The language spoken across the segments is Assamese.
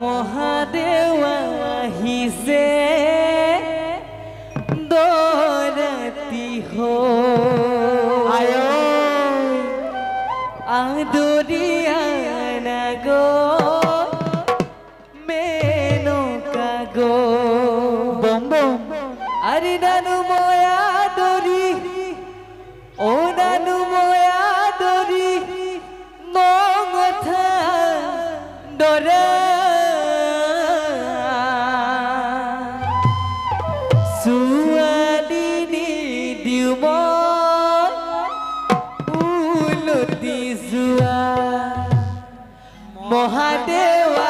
মহাদেওয়া আহিছে महादेवा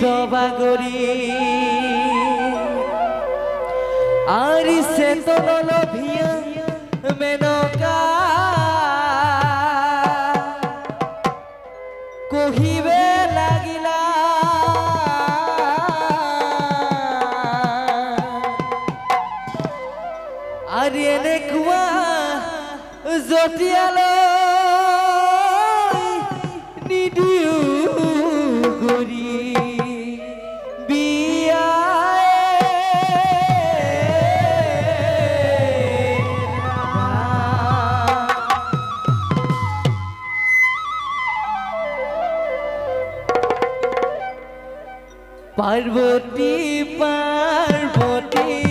টবাগরি আর সে তো লভিয়া লাগিলা। এনেকুৱা পার্বতী পার্বতী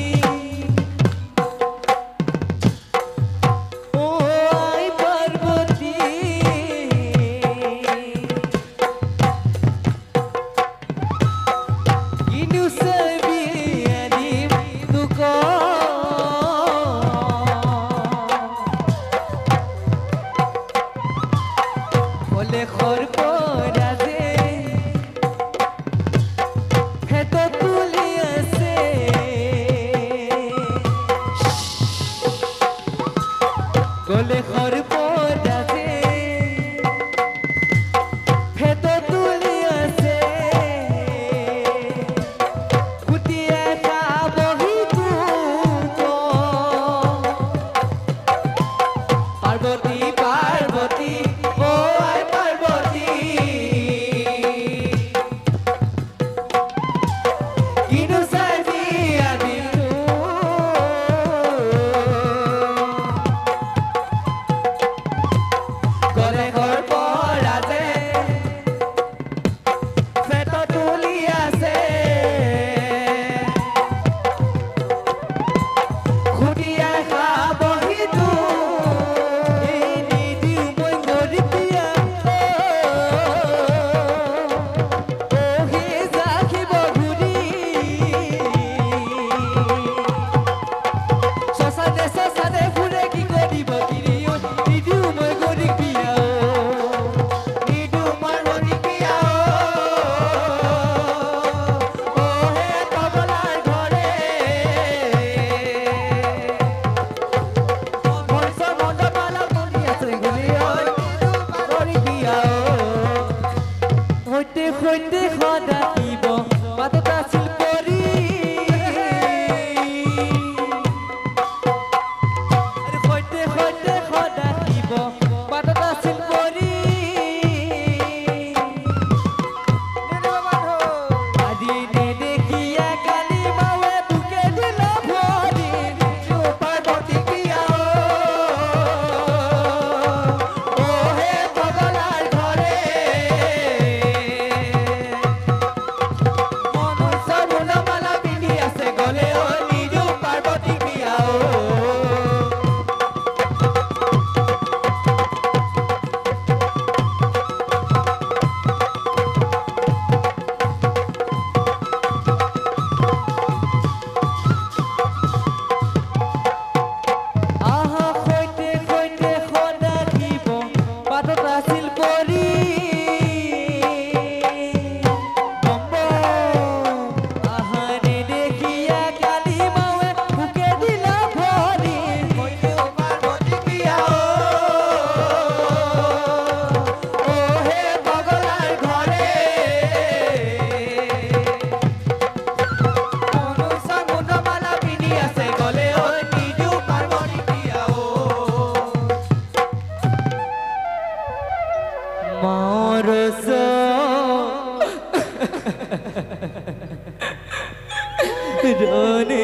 रोने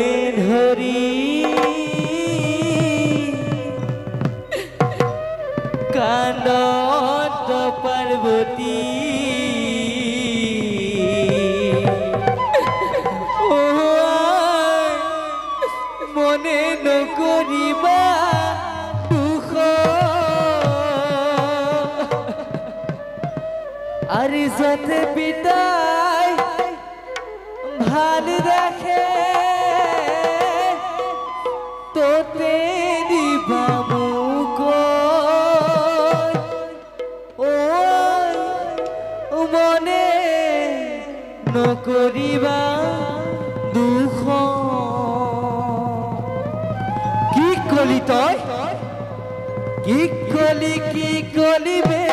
हरी কৰিবা দুখ। কি কলি তই? কি কলি কি কলিবে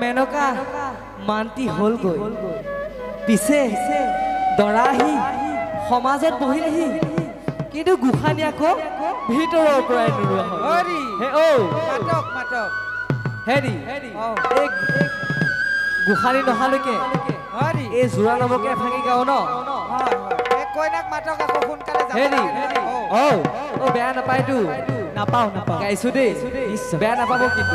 মেনকা মান্তি হল গৈ। পিছে দৰাহি সমাজত বহিলেহি কিন্তু গোসানী আকৌ ভিতৰৰ পৰাই নোৰোৱা হেৰি গোসানী নহালৈকে এই যোৰা নামকে এফাকি গাঁও ন? বেয়া নাপায়তো। নাপাওঁ নাপাওঁ। গাইছো দেই। বেয়া নাপাব কিন্তু।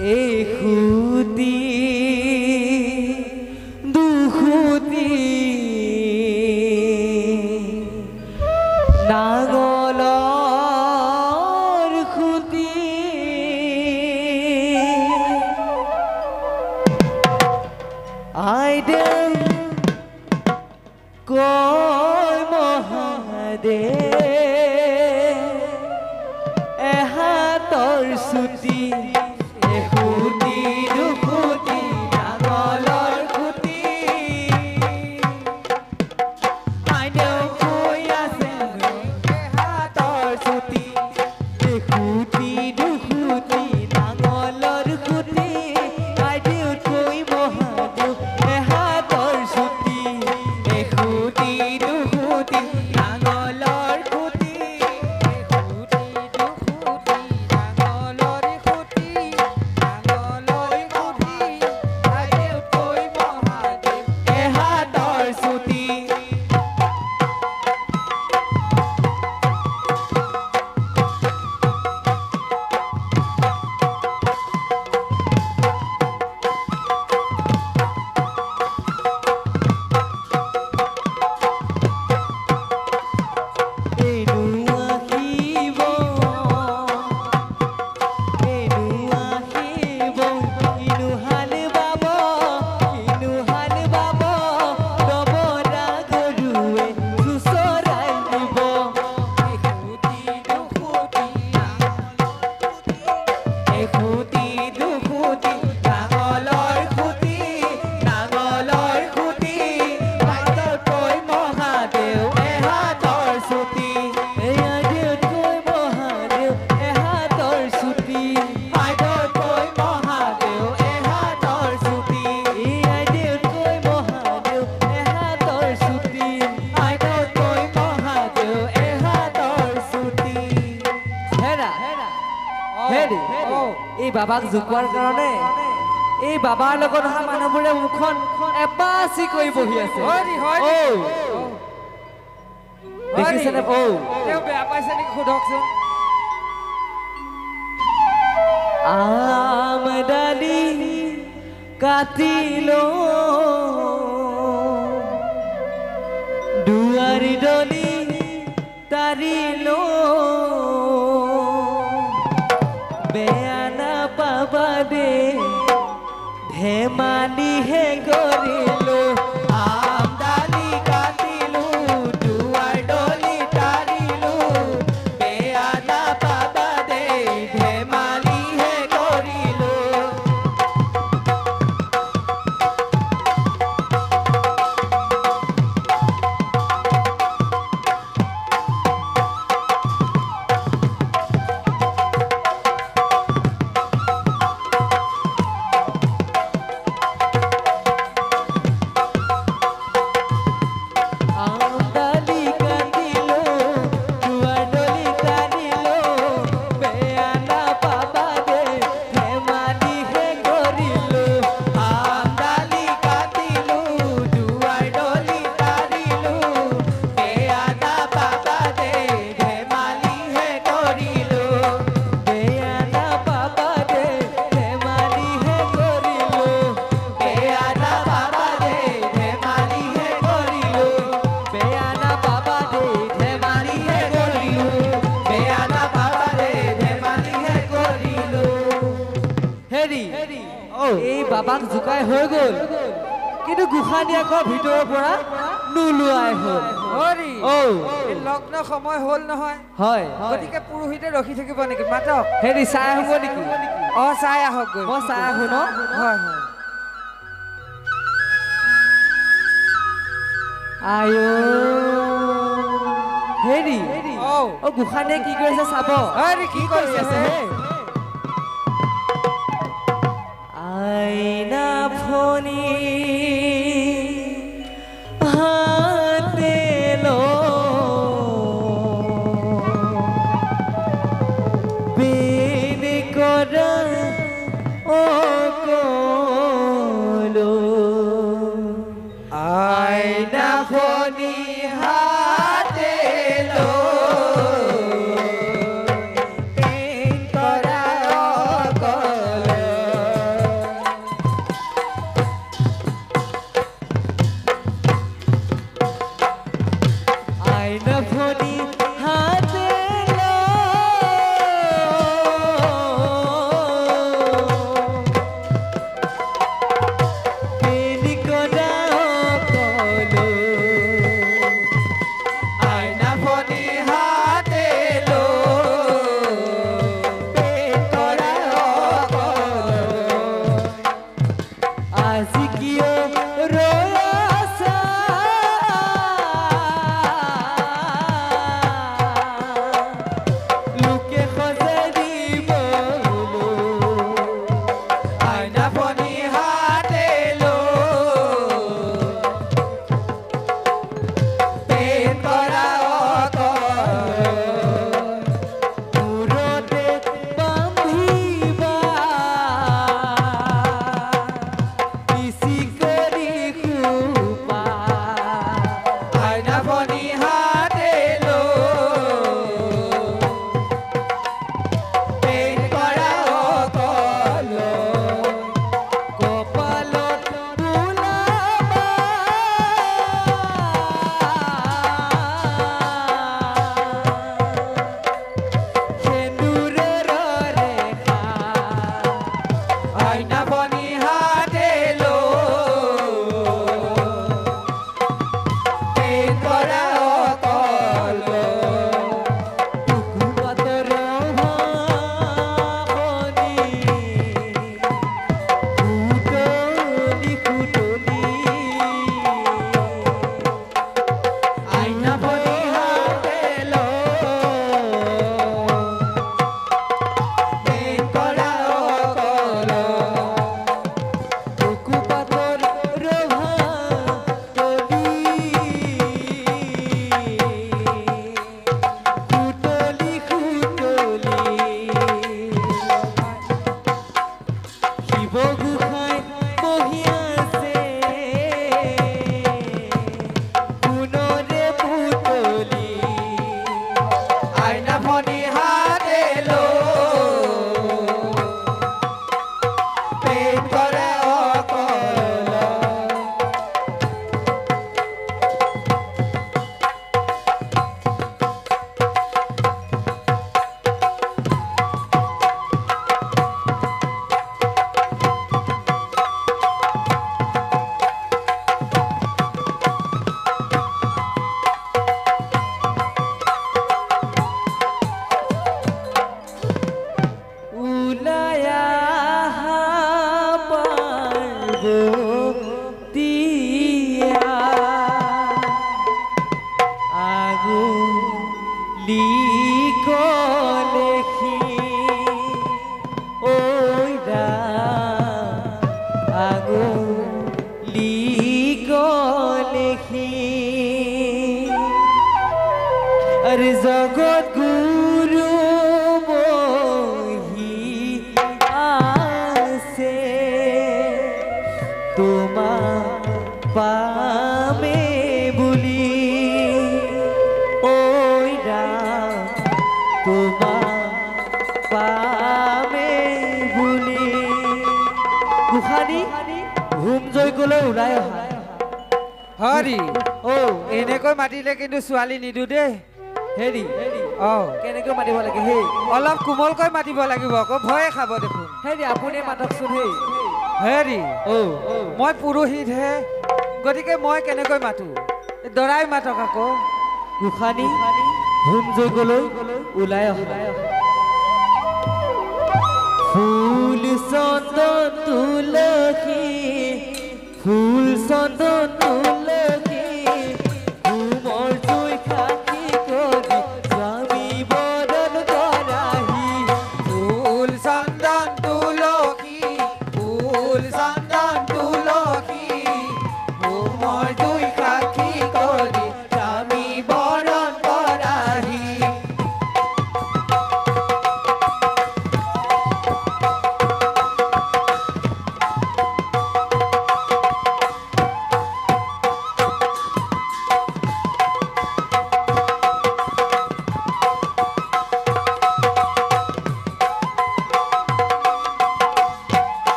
এই সুতি জোকোৱাৰ কাৰণে এই বাবাৰ লগত অহা মানুহবোৰে মুখখন এপাচি কৰি বহি আছে। দেখিছেনে? ঔ। তেওঁ বেয়া পাইছে নেকি সোধকচোন। কাটিলো। দুৱাৰি দলি তাৰিলো। ধেমালিহে কৰিলো আমদানি গোসাঁনী আকৌ ভিতৰৰ পৰা নোলোৱাই হ'ল। হৰি লগ্ন সময় হ'ল নহয়। হয়। গতিকে পুৰোহিতে ৰখি থাকিব নেকি? মাতক। হেৰি চাই আহিব নেকি? অ চাই আহক গৈ মই চাই আহো ন? হয় হয়। আয়ো হেৰি অ গোসাঁনীয়ে কি কৰিছে চাব? কি কৰি আছে போகு পামে বুলি গোসানী হোম যজ্ঞলৈ ওলাই অহা। হৰি। অ এনেকৈ মাতিলে কিন্তু ছোৱালী নিদো দেই। হেৰি অ কেনেকৈ মাতিব লাগে হেই? অলপ কোমলকৈ মাতিব লাগিব আকৌ ভয়ে খাব দেখোন। হেৰি আপুনি মাতকচোন হেই। হেৰি অ মই পুৰোহিতহে গতিকে মই কেনেকৈ মাতো? দৰাই মাতক আকৌ। গোসানী হোম যজ্ঞলৈ ওলাই অহা। চন্দন তুলসী ফুল চন্দন তুলসী